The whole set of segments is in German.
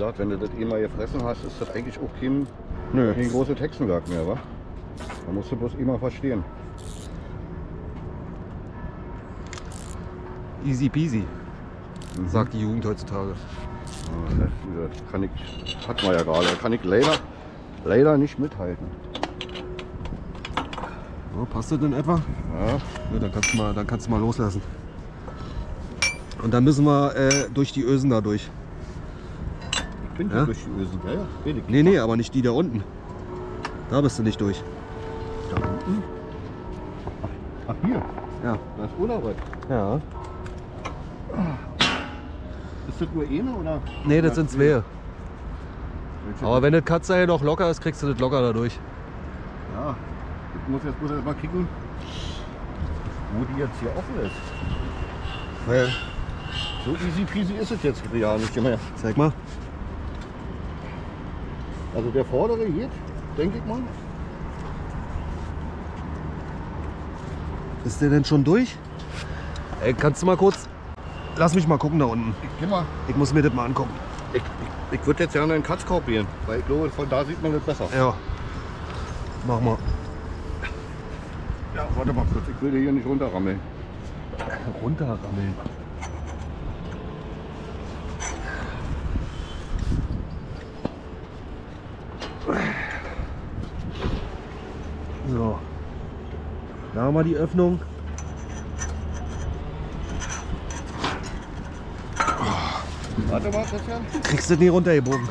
gesagt, wenn du das eh mal gefressen hast, ist das eigentlich auch kein, Nö. kein großes Hexenwerk mehr, wa? Da musst du bloß immer verstehen. Easy peasy, sagt die Jugend heutzutage. Ja, Das, das kann ich, hat man ja gerade, da kann ich leider, leider nicht mithalten. So, passt das denn etwa? Ja, Ja, dann, kannst du mal, dann kannst du mal loslassen. Und dann müssen wir äh, durch die Ösen da durch. Bin Ja? durch die Ösen, ja, ja, ich. Nee, nee, aber nicht die da unten. Da bist du nicht durch. Da unten? Ach, hier, Ja. da ist Urlaubert. Ja. Ist das nur eine oder? Nee, das sind zwei. Aber wenn das Katze hier noch locker ist, kriegst du das locker da durch. Ja, ich muss jetzt muss erst mal kicken, wo die jetzt hier offen ist. Weil, So easy peasy ist es jetzt ja nicht mehr. zeig mal. Also der vordere geht, denke ich mal. Ist der denn schon durch? Ey, kannst du mal kurz. Lass mich mal gucken da unten. Ich geh mal. Ich muss mir das mal angucken. Ich, ich, ich würde jetzt gerne in den Katzkorb gehen, weil ich glaube, von da sieht man das besser. Ja. Mach mal. Ja, warte mal kurz, ich will hier nicht runterrammeln. Runterrammeln. So. Da haben wir die Öffnung. Warte mal, Christian. Kriegst du nie runtergebogen.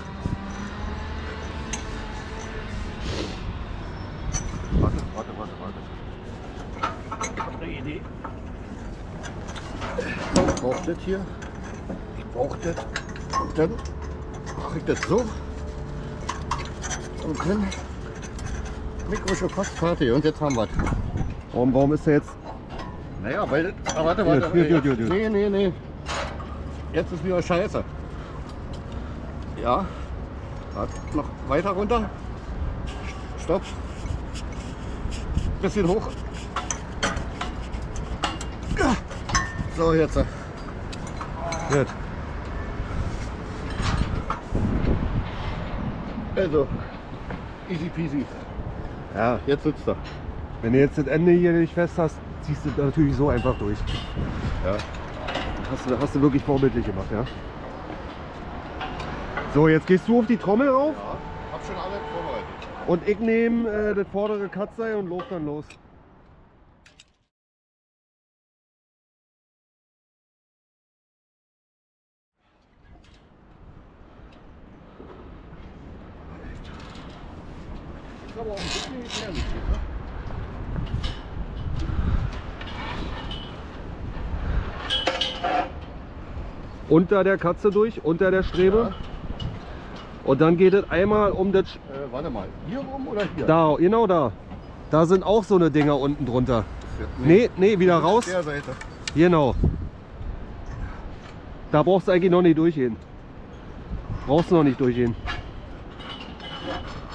Warte, warte, warte, warte. Ich hab eine Idee. Ich brauch das hier. Ich brauch das. Und dann mache ich das so. Und dann Mikro schon fast fertig. Und jetzt haben wir Warum, warum ist der jetzt? Naja, weil. Ah, warte, warte. hier, jetzt- hier, hier. Nee, nee, nee. Jetzt ist wieder scheiße. Ja. Warte, noch weiter runter. Stopp. Bisschen hoch. So, jetzt. Gut. Also, easy peasy. Ja, jetzt sitzt er. Wenn du jetzt das Ende hier nicht fest hast, ziehst du natürlich so einfach durch. Ja. Hast du, hast du wirklich vorbildlich gemacht, ja? So, jetzt gehst du auf die Trommel rauf ja. Hab schon alle vorbereitet. und ich nehme äh, das vordere Katzseil und lauf dann los. Ist aber auch ein bisschen gefährlich hier, ne? Unter der Katze durch, unter der Strebe. Und dann geht es einmal um das... Äh, warte mal. Hier rum oder hier? Da, genau da. Da sind auch so eine Dinger unten drunter. Nee, nee, wieder raus. Der Seite. Genau. Da brauchst du eigentlich noch nicht durchgehen. Brauchst du noch nicht durchgehen.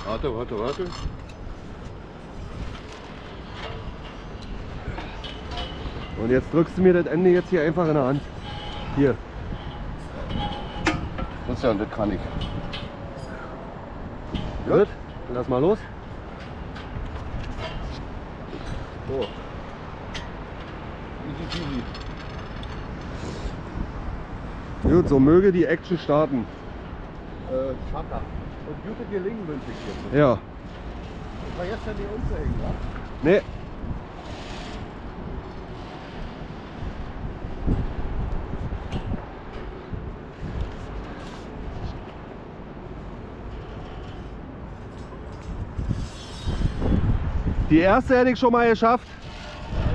Warte, warte, warte. Und jetzt drückst du mir das Ende jetzt hier einfach in der Hand. Hier. Christian, das kann ich. Gut. Dann lass mal los. So. Easy peasy. Gut, so möge die Action starten. Äh, Schaka. Und gute Gelingen wünsche ich dir. Ja. Vergesst ja die umzuhängen, ja? Nee. Die erste hätte ich schon mal geschafft.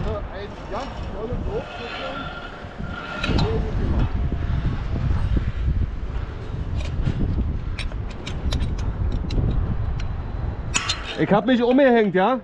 Also ein ganz tolles gemacht. Ich habe mich umgehängt, ja?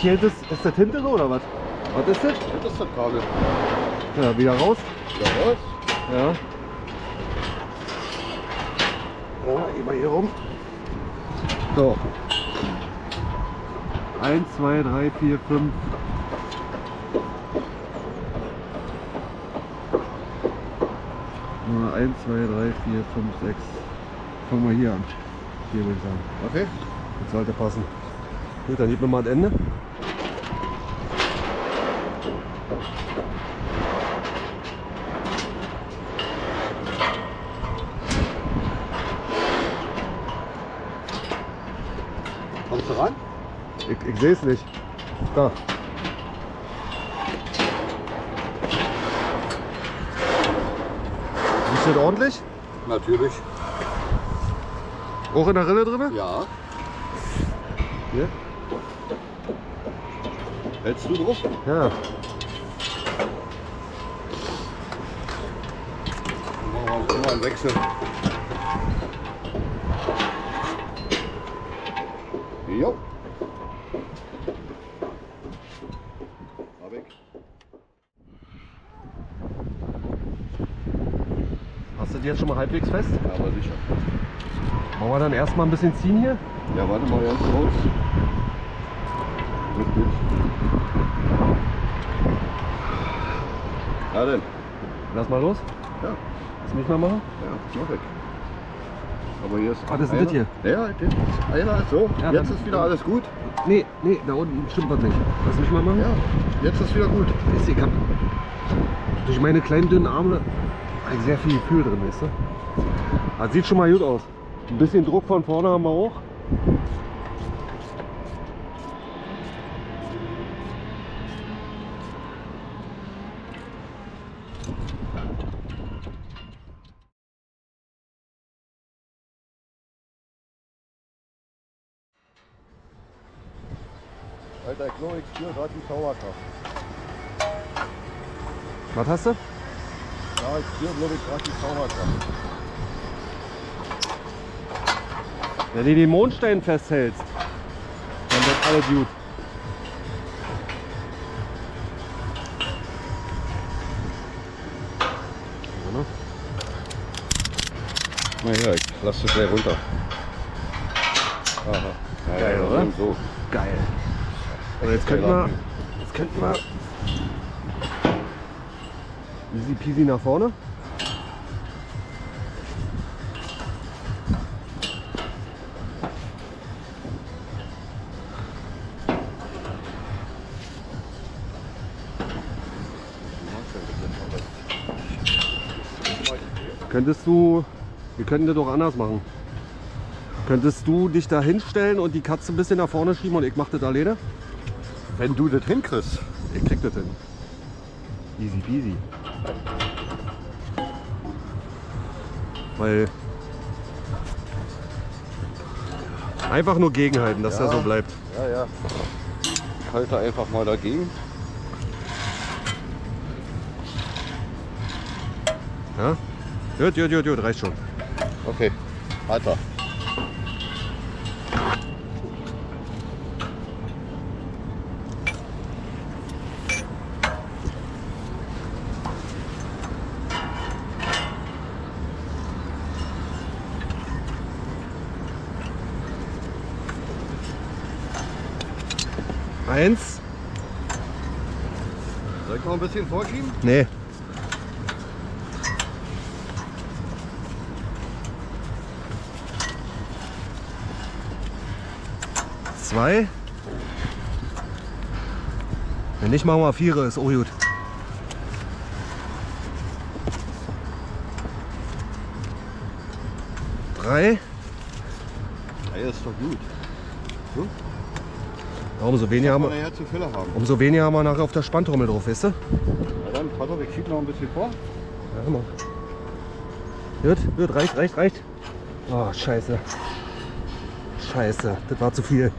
Hier ist, ist das hintere oder was? Was ist das? Das ist das Kabel. Ja, wieder raus. Ja, was? Ja. Ja, immer hier rum. So. 1, 2, 3, 4, 5. Nummer 1, 2, 3, 4, 5, 6. Fangen wir hier an. Hier würde ich sagen. Okay. Das sollte passen. Gut, dann gib mir mal das Ende. Kommst du ran? Ich, ich sehe es nicht. Da. Ist das ordentlich? Natürlich. Auch in der Rille drin? Ja. Hier? Hältst du drauf? Ja. Machen wir immer einen Wechsel. Jo. Weg. Hast du dir jetzt schon mal halbwegs fest. Aber sicher. Wollen wir dann erstmal ein bisschen ziehen hier? Ja, warte mal ganz kurz. Gut. Na denn? Lass mal los. Ja, Lass mich mal machen. ja, mach weg. Aber hier ist. Ah, das ist einer. das hier. Ja, das ist einer. So, Ja, jetzt ist wieder alles gut. Nee, nee, da unten stimmt was nicht. Lass mich mal machen. Ja, jetzt ist wieder gut. Ist ich hab durch meine kleinen dünnen Arme sehr viel Gefühl drin, weißt du? Das sieht schon mal gut aus. Ein bisschen Druck von vorne haben wir auch. Spüre gerade die Sauerkraft. Was hast du? Ja, ich spüre, glaube ich, gerade die Sauerkraft. Wenn du den Mondstein festhältst, dann wird alles gut. Ja, ne? Na ja, ich lass das gleich runter. Aha. Geil, ja, oder? So. Geil. Aber jetzt könnten wir, jetzt könnten wir easy peasy nach vorne. Könntest du, wir könnten das doch anders machen. Könntest du dich da hinstellen und die Katze ein bisschen nach vorne schieben und ich mach das alleine? Wenn du das hinkriegst. Ich krieg das hin. Easy peasy. Weil. Einfach nur gegenhalten, dass Ja. er so bleibt. Ja, ja. Ich halte einfach mal dagegen. Ja? Gut, gut, gut, gut, reicht schon. Okay. Weiter. Eins. Soll ich noch ein bisschen vorschieben? Nee. Zwei. Wenn nicht, machen wir Viere, ist auch gut. Drei. Ja, ist doch gut. Umso weniger, haben wir, ja haben. umso weniger haben wir nachher auf der Spanntrommel drauf, weißt du? Na dann, auf, ich schiebe noch ein bisschen vor. Ja, mal. Gut, gut, reicht, reicht, reicht. Oh, scheiße. Scheiße, das war zu viel.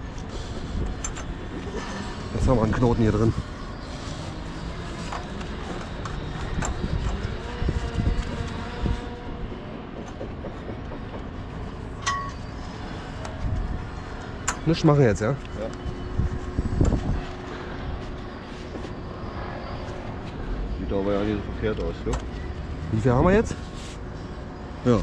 Jetzt haben wir einen Knoten hier drin. Nicht machen jetzt, ja? Ja nicht so verkehrt aus, ne? Wie viel haben wir jetzt? Ja.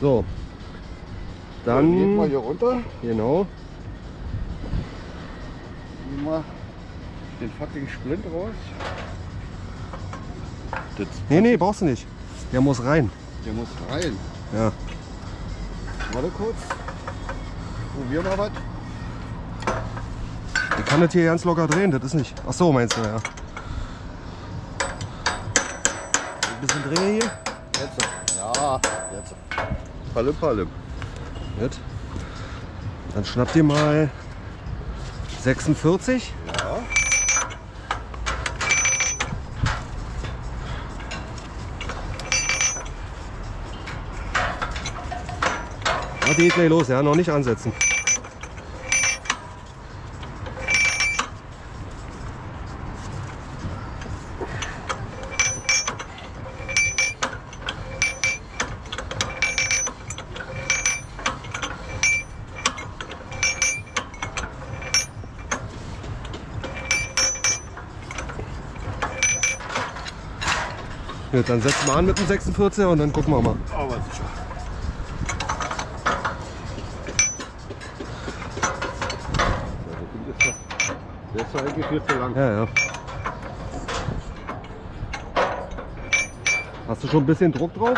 So. Dann geht mal hier runter. genau. Nimm mal den fucking Splint raus. Das, Nee, nee, brauchst du nicht. Der muss rein. Der muss rein. Ja. Warte kurz. Probier mal was. Ich kann das hier ganz locker drehen, das ist nicht. Ach so, meinst du, ja. Ein bisschen drehen hier. Palle Palle. Nicht? Dann schnappt ihr mal 46. Ja. Die geht gleich los, ja, noch nicht ansetzen. Ja, dann setzen wir an mit dem 46er und dann gucken wir mal. Aber sicher. Der ist doch eigentlich viel zu lang. Ja, ja. Hast du schon ein bisschen Druck drauf?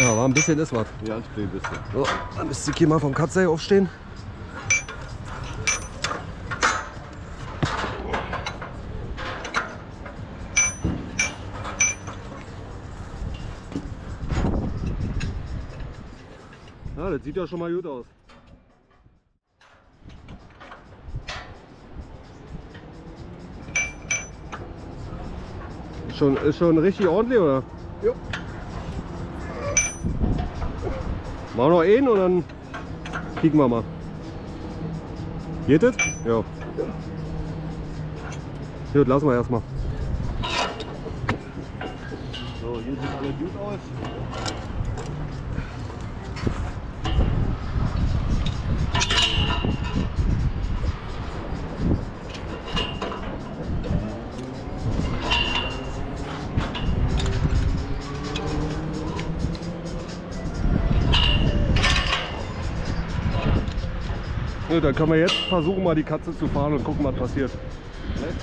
Ja, war ein bisschen ist was. Ja, ein bisschen. So, dann müsste ich hier mal vom Katzei aufstehen. Ja, das sieht ja schon mal gut aus. Schon, ist schon richtig ordentlich, oder? Jo. Machen wir noch einen und dann kicken wir mal. Geht das? Ja. Gut, lassen wir erstmal. So, hier sieht alles gut aus. Dann können wir jetzt versuchen, mal die Katze zu fahren und gucken, was passiert. Vielleicht